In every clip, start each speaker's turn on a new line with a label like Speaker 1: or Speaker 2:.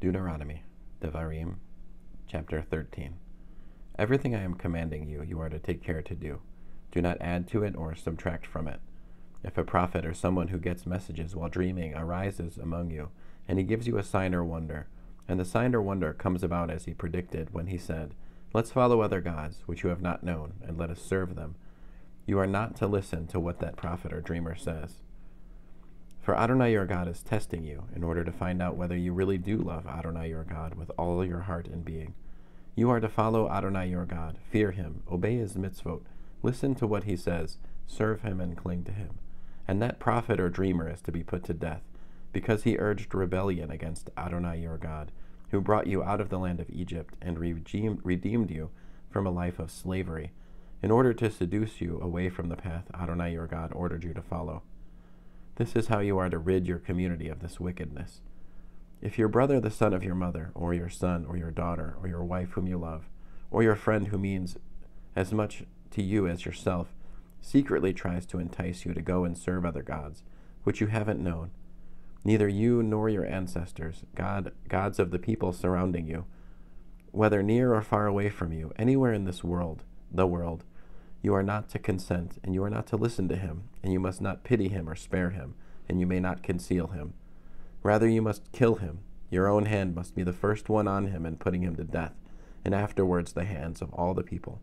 Speaker 1: Deuteronomy, Devarim, chapter 13. Everything I am commanding you, you are to take care to do. Do not add to it or subtract from it. If a prophet or someone who gets messages while dreaming arises among you, and he gives you a sign or wonder, and the sign or wonder comes about as he predicted when he said, Let's follow other gods, which you have not known, and let us serve them, you are not to listen to what that prophet or dreamer says. For Adonai your God is testing you in order to find out whether you really do love Adonai your God with all your heart and being. You are to follow Adonai your God, fear him, obey his mitzvot, listen to what he says, serve him, and cling to him. And that prophet or dreamer is to be put to death, because he urged rebellion against Adonai your God, who brought you out of the land of Egypt and redeemed you from a life of slavery, in order to seduce you away from the path Adonai your God ordered you to follow. This is how you are to rid your community of this wickedness. If your brother, the son of your mother, or your son, or your daughter, or your wife whom you love, or your friend who means as much to you as yourself, secretly tries to entice you to go and serve other gods, which you haven't known, neither you nor your ancestors, God, gods of the people surrounding you, whether near or far away from you, anywhere in this world, the world, you are not to consent, and you are not to listen to him, and you must not pity him or spare him, and you may not conceal him. Rather, you must kill him. Your own hand must be the first one on him in putting him to death, and afterwards the hands of all the people.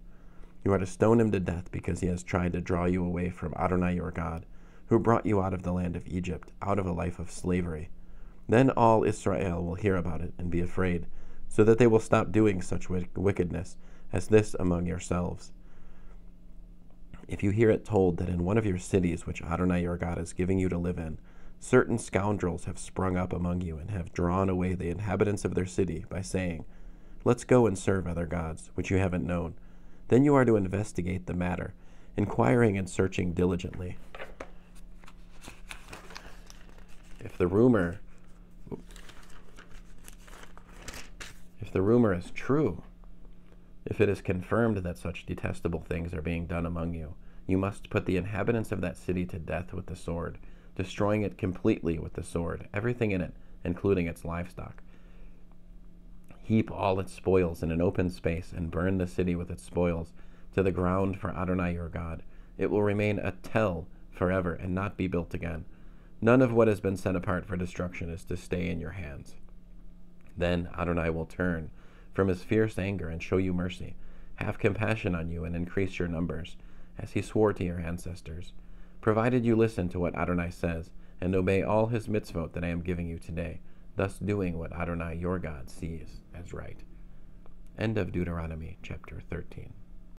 Speaker 1: You are to stone him to death because he has tried to draw you away from Adonai your God, who brought you out of the land of Egypt, out of a life of slavery. Then all Israel will hear about it and be afraid, so that they will stop doing such wickedness as this among yourselves. If you hear it told that in one of your cities, which Adonai your God is giving you to live in, certain scoundrels have sprung up among you and have drawn away the inhabitants of their city by saying, Let's go and serve other gods, which you haven't known, then you are to investigate the matter, inquiring and searching diligently. If the rumor if the rumor is true, if it is confirmed that such detestable things are being done among you, you must put the inhabitants of that city to death with the sword, destroying it completely with the sword, everything in it, including its livestock. Heap all its spoils in an open space and burn the city with its spoils to the ground for Adonai your God. It will remain a tell forever and not be built again. None of what has been set apart for destruction is to stay in your hands. Then Adonai will turn from his fierce anger and show you mercy, have compassion on you, and increase your numbers, as he swore to your ancestors, provided you listen to what Adonai says and obey all his mitzvot that I am giving you today, thus doing what Adonai your God sees as right. End of Deuteronomy chapter 13.